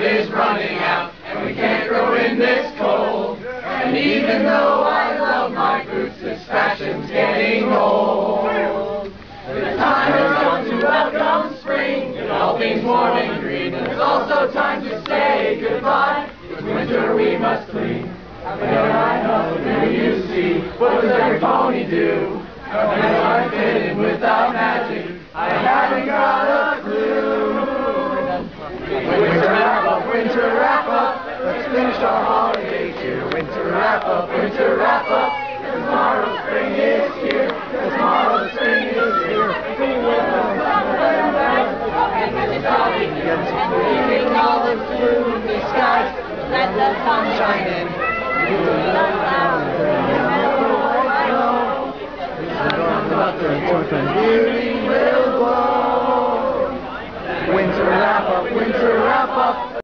It is is running out, and we can't go in this cold. And even though I love my boots, this fashion's getting old. The time has come to welcome spring, and all things warm and green. There's also time to say goodbye, because winter we must leave. There I know, do you see, what does every pony do? our holidays here. Winter wrap up, winter wrap up. Tomorrow spring is here. Tomorrow spring is here. Be with us, Leaving all the gloomy skies, let the sun shine in. North and beauty will blow. Winter wrap up, winter wrap up.